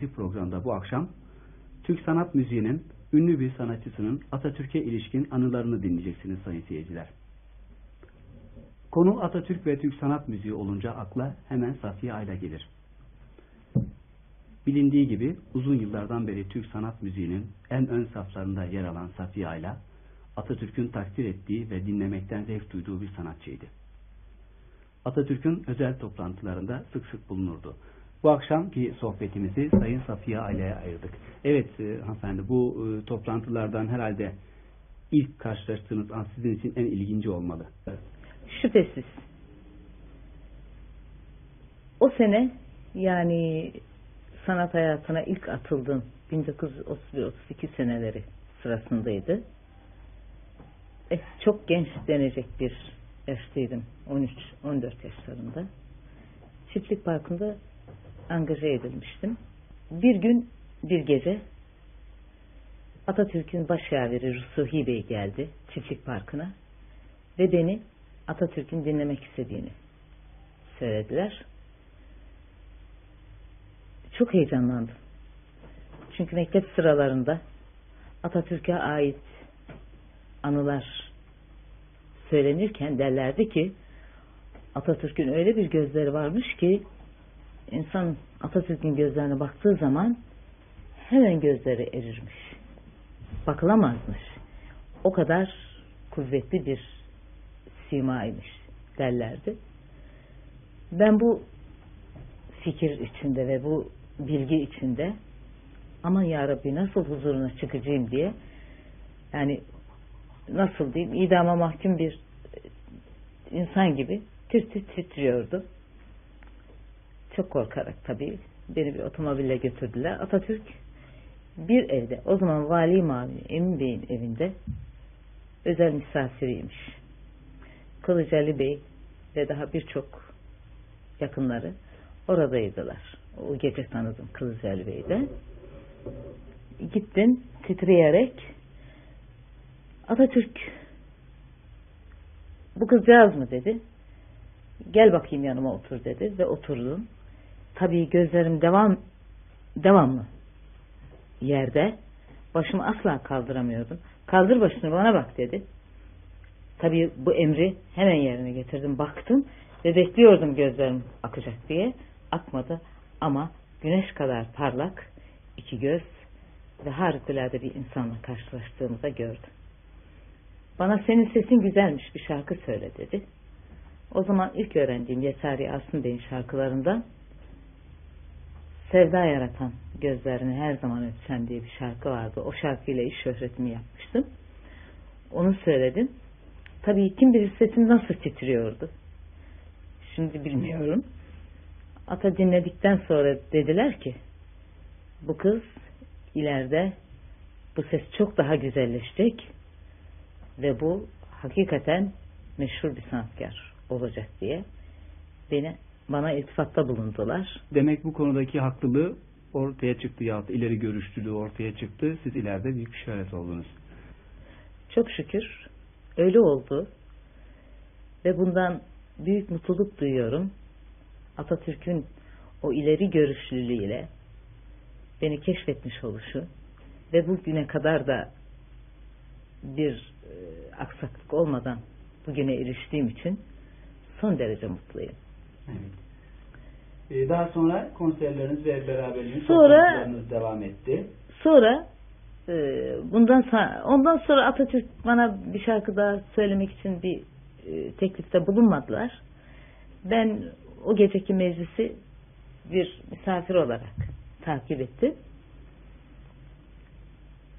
dizi programda bu akşam Türk sanat müziğinin ünlü bir sanatçısının Atatürk'e ilişkin anılarını dinleyeceksiniz sayın seyirciler. Konu Atatürk ve Türk sanat müziği olunca akla hemen Safiye Ayla gelir. Bilindiği gibi uzun yıllardan beri Türk sanat müziğinin en ön saflarında yer alan Safiye Ayla, Atatürk'ün takdir ettiği ve dinlemekten zevk duyduğu bir sanatçıydı. Atatürk'ün özel toplantılarında sık sık bulunurdu. Bu akşamki sohbetimizi Sayın Safiye Aileye ayırdık. Evet e, hanımefendi bu e, toplantılardan herhalde ilk karşılaştığınız an sizin için en ilginci olmalı. Şüphesiz. O sene yani sanat hayatına ilk atıldığım 1931-32 seneleri sırasındaydı. E, çok genç denecek bir yaştaydım. 13-14 yaşlarında. Çiftlik Parkı'nda angaje edilmiştim. Bir gün bir gece Atatürk'ün baş yaveri Rusuhi Bey geldi Çiftlik Parkı'na ve beni Atatürk'ün dinlemek istediğini söylediler. Çok heyecanlandım. Çünkü mektep sıralarında Atatürk'e ait anılar söylenirken derlerdi ki Atatürk'ün öyle bir gözleri varmış ki insan Atatürk'ün gözlerine baktığı zaman hemen gözleri erirmiş. Bakılamazmış. O kadar kuvvetli bir simaymış derlerdi. Ben bu fikir içinde ve bu bilgi içinde aman ya Rabbi nasıl huzuruna çıkacağım diye yani nasıl diyeyim idama mahkum bir insan gibi tir tir titriyordu. Çok korkarak tabii beni bir otomobille götürdüler. Atatürk bir evde o zaman Vali Mavi Emin Bey'in evinde özel misafiriymiş. Kılıç Ali Bey ve daha birçok yakınları oradaydılar. O gece tanıdım Kılıç Ali Bey'de. Gittim titreyerek Atatürk bu kızcağız mı dedi. Gel bakayım yanıma otur dedi ve oturdum. Tabii gözlerim devam devamlı yerde. Başımı asla kaldıramıyordum. Kaldır başını bana bak dedi. Tabii bu emri hemen yerine getirdim. Baktım ve bekliyordum gözlerim akacak diye. Akmadı ama güneş kadar parlak iki göz ve harikulade bir insanla karşılaştığımızda gördüm. Bana senin sesin güzelmiş bir şarkı söyle dedi. O zaman ilk öğrendiğim Yesari Asım Bey'in şarkılarında Sevda yaratan gözlerini her zaman öpsem diye bir şarkı vardı. O şarkıyla iş şöhretimi yapmıştım. Onu söyledim. Tabii kim bilir sesim nasıl titriyordu. Şimdi bilmiyorum. Ata dinledikten sonra dediler ki bu kız ileride bu ses çok daha güzelleşecek ve bu hakikaten meşhur bir sanatkar olacak diye beni bana iltifatta bulundular. Demek bu konudaki haklılığı ortaya çıktı ya ileri görüşlülüğü ortaya çıktı. Siz ileride büyük bir şöhret oldunuz. Çok şükür öyle oldu. Ve bundan büyük mutluluk duyuyorum. Atatürk'ün o ileri görüşlülüğüyle beni keşfetmiş oluşu ve bugüne kadar da bir e, aksaklık olmadan bugüne eriştiğim için son derece mutluyum. Evet. Ee, daha sonra konserleriniz ve beraberliğiniz Sonra- devam etti. Sonra e, bundan sonra, ondan sonra Atatürk bana bir şarkı daha söylemek için bir e, teklifte bulunmadılar. Ben o geceki meclisi bir misafir olarak takip ettim.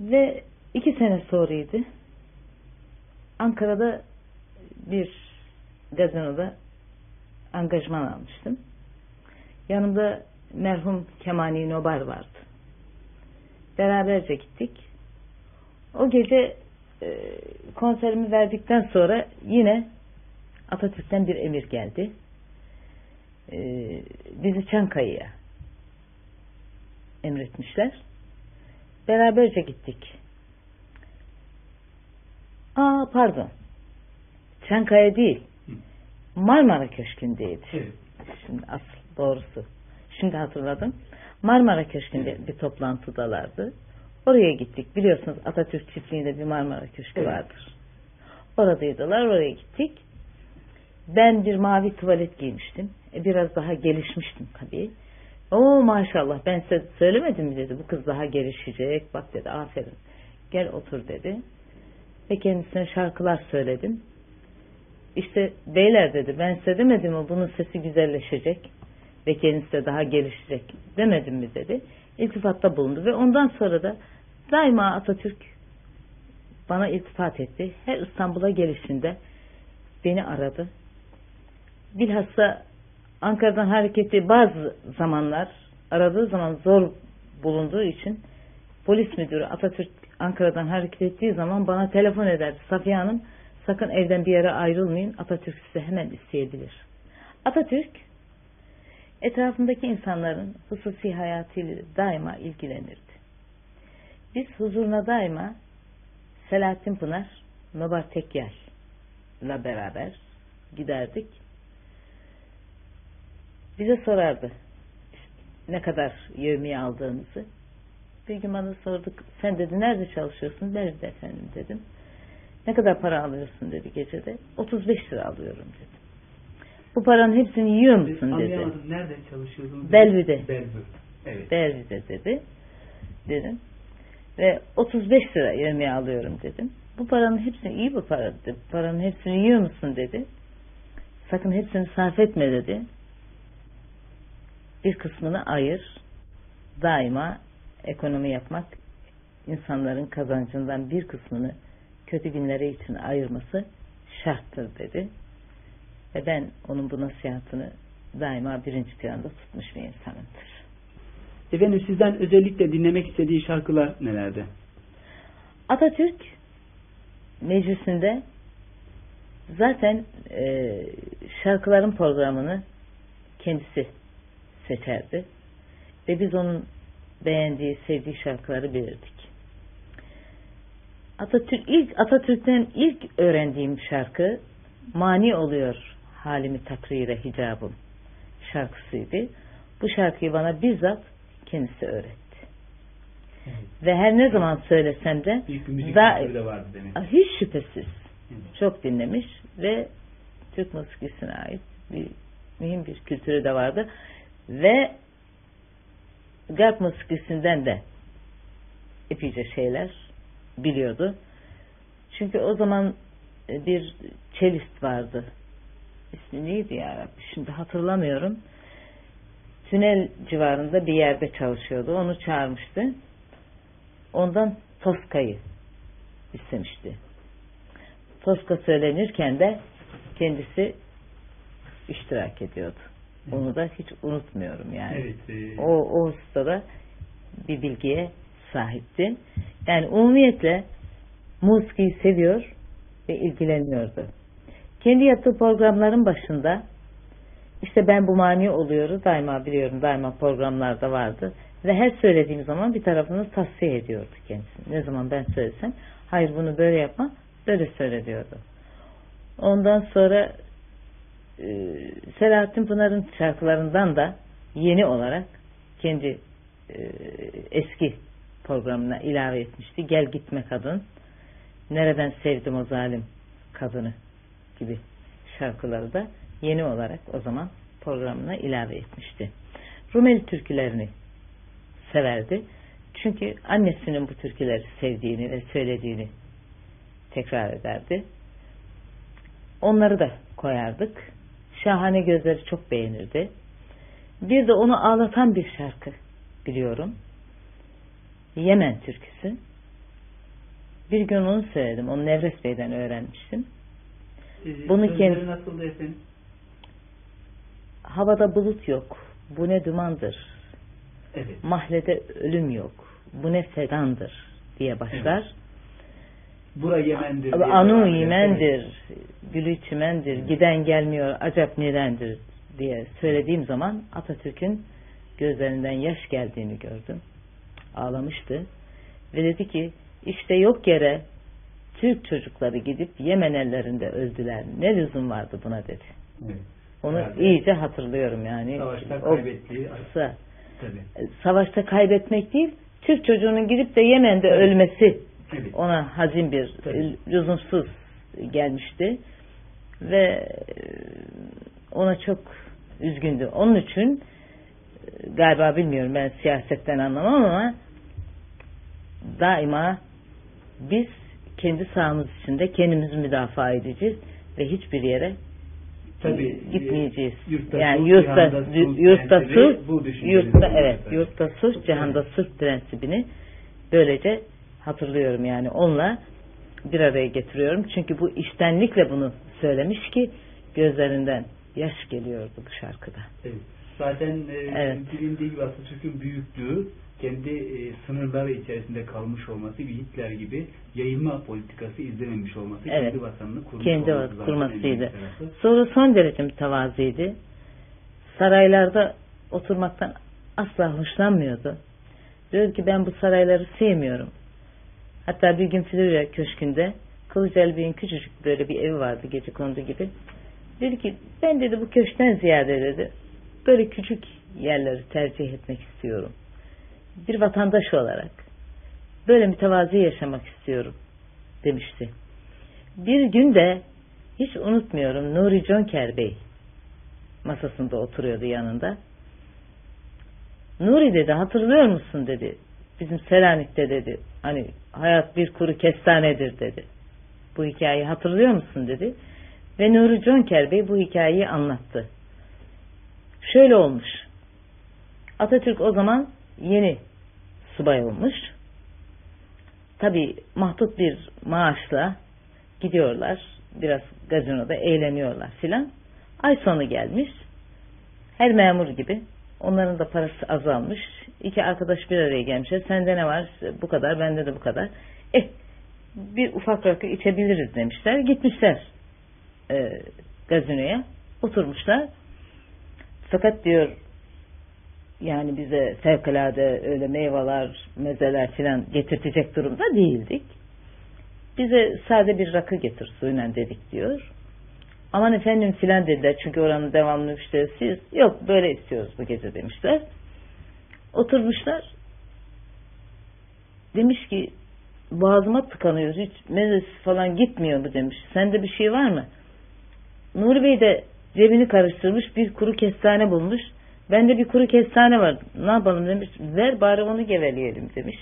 Ve iki sene sonraydı. Ankara'da bir gazinoda angajman almıştım. Yanımda merhum Kemani Nobar vardı. Beraberce gittik. O gece e, konserimi verdikten sonra yine Atatürk'ten bir emir geldi. E, bizi Çankaya'ya emretmişler. Beraberce gittik. Aa pardon. Çankaya değil. Marmara Köşkü'ndeydi. Evet. Şimdi asıl doğrusu. Şimdi hatırladım. Marmara Köşkü'nde bir toplantıdalardı. Oraya gittik. Biliyorsunuz Atatürk çiftliğinde bir Marmara Köşkü Evet. vardır. Oradaydılar. Oraya gittik. Ben bir mavi tuvalet giymiştim. E, biraz daha gelişmiştim tabii. Oo maşallah ben size söylemedim mi dedi. Bu kız daha gelişecek. Bak dedi aferin. Gel otur dedi. Ve kendisine şarkılar söyledim. İşte beyler dedi ben size demedim mi bunun sesi güzelleşecek ve kendisi de daha gelişecek demedim mi dedi. İltifatta bulundu ve ondan sonra da daima Atatürk bana iltifat etti. Her İstanbul'a gelişinde beni aradı. Bilhassa Ankara'dan hareketli bazı zamanlar aradığı zaman zor bulunduğu için polis müdürü Atatürk Ankara'dan hareket ettiği zaman bana telefon ederdi. Safiye Hanım sakın evden bir yere ayrılmayın. Atatürk size hemen isteyebilir. Atatürk etrafındaki insanların hususi hayatıyla daima ilgilenirdi. Biz huzuruna daima Selahattin Pınar, Nobar Tekyal ile beraber giderdik. Bize sorardı ne kadar yevmiye aldığımızı. Bir gün bana sorduk. Sen dedi nerede çalışıyorsun? Nerede efendim dedim. Ne kadar para alıyorsun dedi gecede. 35 lira alıyorum dedim. Bu paranın hepsini yiyor musun dedi. Anlayamadım. Nerede çalışıyordunuz? Belvi'de. Belvi. Evet. Belvi'de dedi. Dedim. Ve 35 lira yemeğe alıyorum dedim. Bu paranın hepsini iyi bir para dedi. Paranın hepsini yiyor musun dedi. Sakın hepsini sarf etme dedi. Bir kısmını ayır. Daima ekonomi yapmak insanların kazancından bir kısmını kötü günlere için ayırması şarttır dedi. Ve ben onun bu nasihatını daima birinci planda tutmuş bir insanımdır. Efendim sizden özellikle dinlemek istediği şarkılar nelerde? Atatürk meclisinde zaten e, şarkıların programını kendisi seçerdi. Ve biz onun beğendiği, sevdiği şarkıları bilirdik. Atatürk ilk Atatürk'ten ilk öğrendiğim şarkı Mani oluyor halimi takrire hicabım şarkısıydı. Bu şarkıyı bana bizzat kendisi öğretti. Ve her ne zaman söylesem de da- demek. hiç şüphesiz Evet. çok dinlemiş ve Türk musikisine ait bir mühim bir kültürü de vardı. Ve Garp musikisinden de epeyce şeyler biliyordu. Çünkü o zaman bir çelist vardı. İsmi neydi ya? Şimdi hatırlamıyorum. Tünel civarında bir yerde çalışıyordu. Onu çağırmıştı. Ondan Toska'yı istemişti. Toska söylenirken de kendisi iştirak ediyordu. Onu da hiç unutmuyorum yani. Evet. e, O, o ustada bir bilgiye sahipti. Yani umumiyetle musikiyi seviyor ve ilgileniyordu. Kendi yaptığı programların başında işte ben bu mani oluyoruz daima biliyorum daima programlarda vardı ve her söylediğim zaman bir tarafını tavsiye ediyordu kendisi. Ne zaman ben söylesem hayır bunu böyle yapma böyle söyle diyordu. Ondan sonra e, Selahattin Pınar'ın şarkılarından da yeni olarak kendi e, eski programına ilave etmişti. Gel gitme kadın. Nereden sevdim o zalim kadını gibi şarkıları da yeni olarak o zaman programına ilave etmişti. Rumeli türkülerini severdi. Çünkü annesinin bu türküleri sevdiğini ve söylediğini tekrar ederdi. Onları da koyardık. Şahane Gözleri çok beğenirdi. Bir de onu ağlatan bir şarkı biliyorum. Yemen türküsü. Bir gün onu söyledim. Onu Nevres Bey'den öğrenmiştim. e, bunu sözleri kendi- nasıldı efendim? Havada bulut yok. Bu ne dumandır. Evet. Mahlede ölüm yok. Bu ne sedandır diye başlar. Bura Yemen'dir. Anu yemendir, gülü çimendir, giden gelmiyor, acap nedendir diye söylediğim zaman Atatürk'ün gözlerinden yaş geldiğini gördüm. Ağlamıştı. Ve dedi ki işte yok yere Türk çocukları gidip Yemen ellerinde öldüler. Ne lüzum vardı buna dedi. Evet. Onu Herhalde. iyice hatırlıyorum yani. Savaşta O kaybettiği kısa. tabii. Savaşta kaybetmek değil, Türk çocuğunun gidip de Yemen'de Tabii. ölmesi Evet. ona hazin bir, Tabii. lüzumsuz gelmişti. Ve e, ona çok üzgündü. Onun için e, galiba bilmiyorum ben siyasetten anlamam ama daima biz kendi sahamız içinde kendimizi müdafaa edeceğiz ve hiçbir yere Tabii, gitmeyeceğiz. yurtta yani yurtta yurtta düşüncenin yurtta evet, yurtta sulh, cihanda sulh prensibini böylece hatırlıyorum yani onunla bir araya getiriyorum. Çünkü bu iştenlikle bunu söylemiş ki gözlerinden yaş geliyordu bu şarkıda. Evet. Zaten e, Evet. bilindiği gibi Atatürk'ün büyüklüğü kendi e, sınırları içerisinde kalmış olması bir Hitler gibi yayılma politikası izlememiş olması Evet. kendi vatanını kurmuş Kendi olması kurmasıydı. Sonra son derece mütevazıydı. Saraylarda oturmaktan asla hoşlanmıyordu. Diyor ki ben bu sarayları sevmiyorum. Hatta bir gün Florya Köşkü'nde Kılıçdaroğlu Bey'in küçücük böyle bir evi vardı gece kondu gibi. Dedi ki ben dedi bu köşkten ziyade dedi böyle küçük yerleri tercih etmek istiyorum. Bir vatandaş olarak böyle mütevazi yaşamak istiyorum demişti. Bir gün de hiç unutmuyorum Nuri Conker Bey masasında oturuyordu yanında. Nuri dedi hatırlıyor musun dedi. Bizim Selanik'te dedi. Hani hayat bir kuru kestanedir dedi. Bu hikayeyi hatırlıyor musun dedi. Ve Nuri Conker Bey bu hikayeyi anlattı. Şöyle olmuş. Atatürk o zaman yeni subay olmuş. Tabi mahdut bir maaşla gidiyorlar. Biraz gazinoda eğleniyorlar filan. Ay sonu gelmiş. Her memur gibi. Onların da parası azalmış. İki arkadaş bir araya gelmişler. Sende ne var? Bu kadar. Bende de bu kadar. Eh bir ufak rakı içebiliriz demişler. Gitmişler e, gazinoya. Oturmuşlar. Fakat diyor yani bize fevkalade öyle meyveler, mezeler filan getirtecek durumda değildik. Bize sade bir rakı getir suyla dedik diyor. Aman efendim filan dediler çünkü oranın devamlı müşterisiyiz. Yok böyle istiyoruz bu gece demişler. Oturmuşlar. Demiş ki boğazıma tıkanıyor hiç mezesi falan gitmiyor mu demiş. Sende bir şey var mı? Nuri Bey de cebini karıştırmış bir kuru kestane bulmuş. Bende bir kuru kestane var. Ne yapalım demiş. Ver bari onu geveleyelim demiş.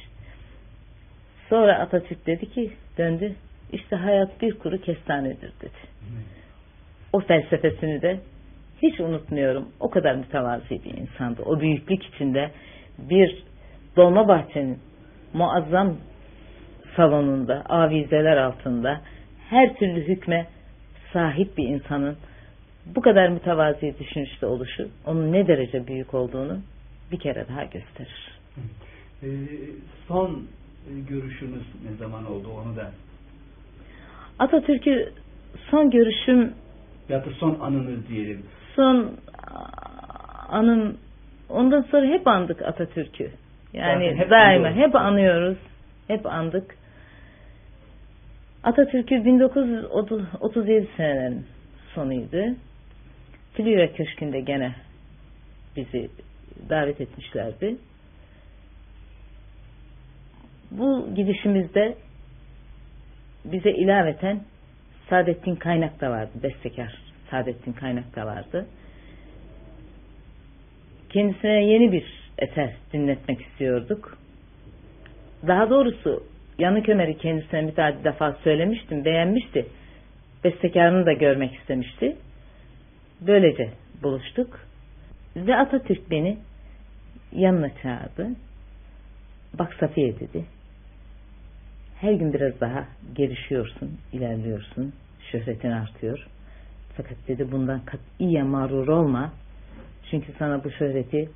Sonra Atatürk dedi ki döndü. İşte hayat bir kuru kestanedir dedi. O felsefesini de hiç unutmuyorum. O kadar mütevazi bir insandı. O büyüklük içinde bir dolma bahçenin muazzam salonunda, avizeler altında her türlü hükme sahip bir insanın bu kadar mütevazi düşünüşte oluşu onun ne derece büyük olduğunu bir kere daha gösterir. E, son görüşünüz ne zaman oldu onu da Atatürk'ü son görüşüm ya da son anınız diyelim. son anım ondan sonra hep andık Atatürk'ü. Yani Zaten hep daima anıyoruz. hep anıyoruz. Hep andık. Atatürk'ü 1937 senelerin sonuydu. Flüre Köşkü'nde gene bizi davet etmişlerdi. Bu gidişimizde bize ilaveten Saadettin Kaynak da vardı. Bestekar Saadettin Kaynak da vardı. Kendisine yeni bir eser dinletmek istiyorduk. Daha doğrusu Yanık Ömer'i kendisine bir defa söylemiştim. Beğenmişti. Bestekarını da görmek istemişti. Böylece buluştuk. Ve Atatürk beni yanına çağırdı. Bak Safiye dedi. Her gün biraz daha gelişiyorsun, ilerliyorsun. Şöhretin artıyor. Fakat dedi bundan katiyen mağrur olma. Çünkü sana bu şöhreti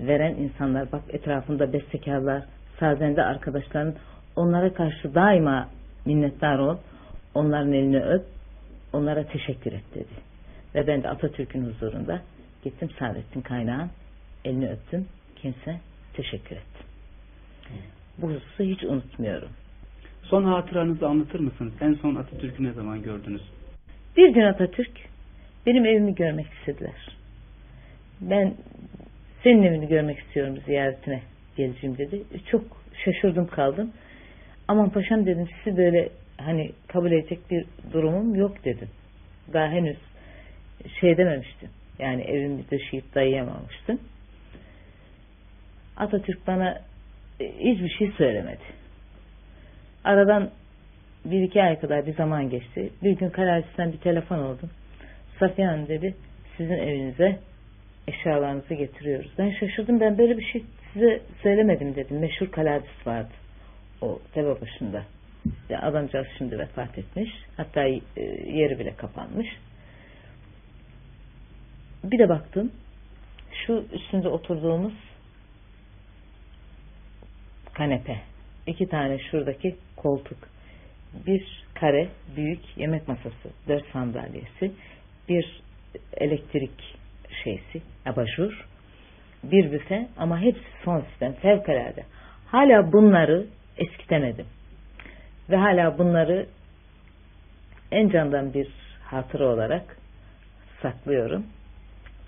veren insanlar bak etrafında bestekarlar, sazende arkadaşların onlara karşı daima minnettar ol. Onların elini öp. Onlara teşekkür et dedi. Ve ben de Atatürk'ün huzurunda gittim Saadettin Kaynağ'ın elini öptüm. Kendisine teşekkür ettim. Bu hususu hiç unutmuyorum. Son hatıranızı anlatır mısınız? En son Atatürk'ü ne zaman gördünüz? Bir gün Atatürk Benim evimi görmek istediler. Ben senin evini görmek istiyorum ziyaretine geleceğim dedi. Çok şaşırdım kaldım. Aman paşam dedim sizi böyle hani kabul edecek bir durumum yok dedim. Daha henüz şey dememiştim. Yani evimi döşeyip dayayamamıştım. Atatürk bana e, hiçbir şey söylemedi. Aradan bir iki ay kadar bir zaman geçti. Bir gün Karahis'ten bir telefon oldum. Safiye Hanım dedi sizin evinize eşyalarınızı getiriyoruz. Ben şaşırdım ben böyle bir şey size söylemedim dedim. Meşhur kaladis vardı o tebe başında. Adamcağız şimdi vefat etmiş. Hatta e, yeri bile kapanmış. Bir de baktım şu üstünde oturduğumuz kanepe. iki tane şuradaki koltuk. Bir kare büyük yemek masası. Dört sandalyesi. Bir elektrik şeysi. Abajur. Bir büfe ama hepsi son sistem. Fevkalade. Hala bunları eskitemedim. Ve hala bunları en candan bir hatıra olarak saklıyorum.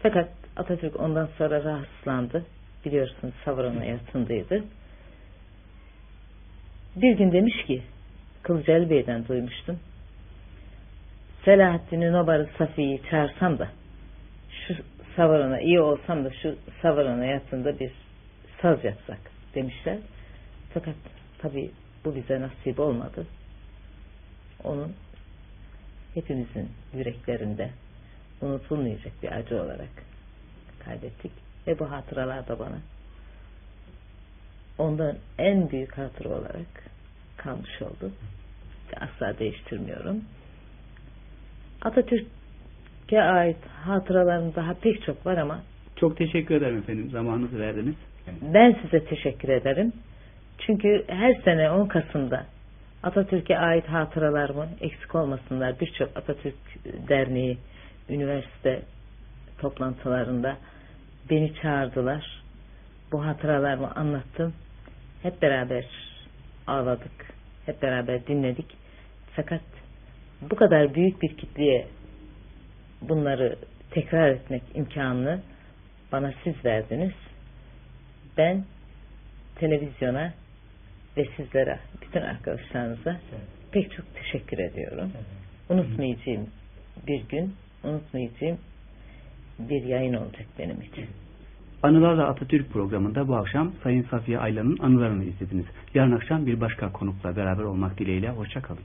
Fakat Atatürk ondan sonra rahatsızlandı. Biliyorsunuz Savran'a yatındıydı. Bir gün demiş ki Kılıcalı Bey'den duymuştum. Selahaddin'i Nobar'ı Safiye'yi çağırsam da şu Savran'a iyi olsam da şu Savran'a yatında bir saz yapsak demişler. Fakat tabi bu bize nasip olmadı. Onun hepimizin yüreklerinde unutulmayacak bir acı olarak kaydettik. Ve bu hatıralar da bana ondan en büyük hatıra olarak kalmış oldu. Asla değiştirmiyorum. Atatürk'e ait hatıralarım daha pek çok var ama Çok teşekkür ederim efendim. Zamanınızı verdiniz. ben size teşekkür ederim. Çünkü her sene 10 Kasım'da Atatürk'e ait hatıralarımı eksik olmasınlar. Birçok Atatürk Derneği, üniversite toplantılarında beni çağırdılar. Bu hatıralarımı anlattım. Hep beraber ağladık. Hep beraber dinledik. Fakat bu kadar büyük bir kitleye bunları tekrar etmek imkanını bana siz verdiniz. Ben televizyona ve sizlere, bütün arkadaşlarınıza pek çok teşekkür ediyorum. Unutmayacağım bir gün, unutmayacağım bir yayın olacak benim için. Anılarla Atatürk programında bu akşam Sayın Safiye Aylan'ın anılarını izlediniz. Yarın akşam bir başka konukla beraber olmak dileğiyle. Hoşçakalın.